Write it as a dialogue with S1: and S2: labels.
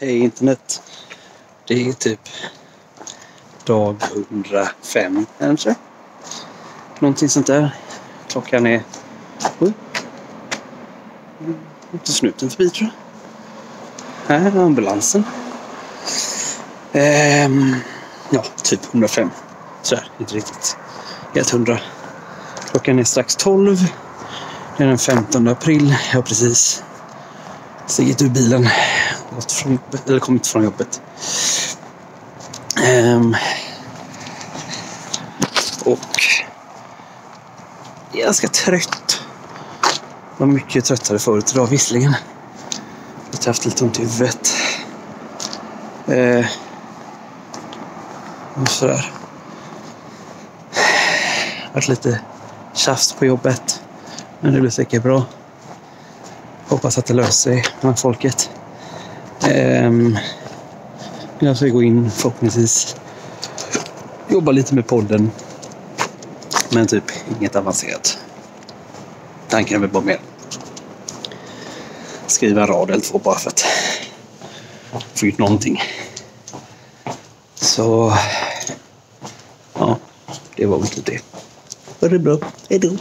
S1: Hej internet. Det är typ dag 105 kanske. Någonting sånt där. Klockan är... sju. Inte snuten förbi tror jag. Här är ambulansen. Ehm, ja, typ 105. Sådär, inte riktigt helt hundra. Klockan är strax 12. Det är den 15 april. Jag har precis stigit ur bilen. Gått från eller kommit från jobbet. Um, och jag är ganska trött. Jag var mycket tröttare förut idag visserligen. Jag har haft lite ont i huvudet. Uh, och sådär. Varit lite tjafs på jobbet. Men det blir säkert bra. Hoppas att det löser sig med folket. Ehm, jag ska gå in förhoppningsvis. Jobba lite med podden. Men typ inget avancerat. Tanken är väl bara mer skriva en rad eller två bara för att få ut någonting. Så ja, det var väl typ det. Ha det bra. Hej då.